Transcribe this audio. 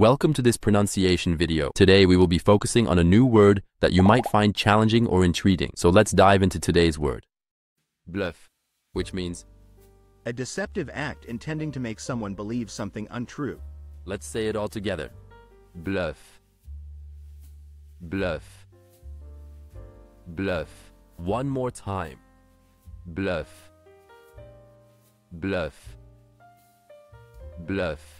Welcome to this pronunciation video. Today we will be focusing on a new word that you might find challenging or intriguing. So let's dive into today's word. Bluff, which means, A deceptive act intending to make someone believe something untrue. let's say it all together. Bluff. Bluff. Bluff. One more time. Bluff. Bluff. Bluff.